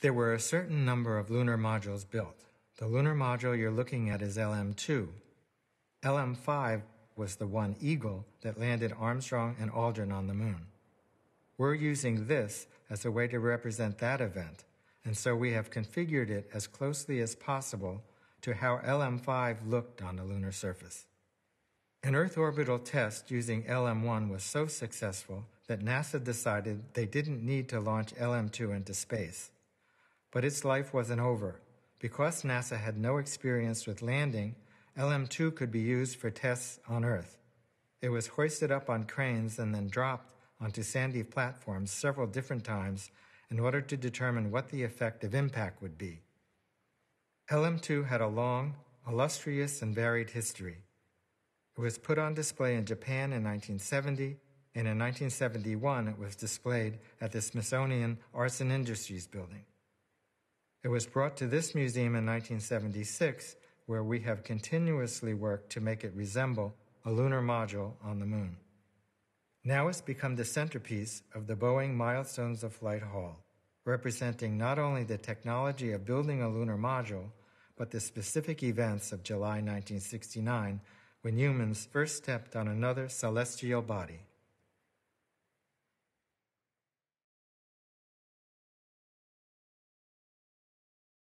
There were a certain number of lunar modules built. The lunar module you're looking at is LM2. LM5 was the one Eagle that landed Armstrong and Aldrin on the moon. We're using this as a way to represent that event, and so we have configured it as closely as possible to how LM5 looked on the lunar surface. An Earth orbital test using LM1 was so successful that NASA decided they didn't need to launch LM2 into space. But its life wasn't over. Because NASA had no experience with landing, LM2 could be used for tests on Earth. It was hoisted up on cranes and then dropped onto sandy platforms several different times in order to determine what the effect of impact would be. LM2 had a long, illustrious, and varied history. It was put on display in Japan in 1970, and in 1971 it was displayed at the Smithsonian Arts and Industries Building. It was brought to this museum in 1976, where we have continuously worked to make it resemble a lunar module on the moon. Now it's become the centerpiece of the Boeing Milestones of Flight Hall, representing not only the technology of building a lunar module, but the specific events of July 1969 when humans first stepped on another celestial body.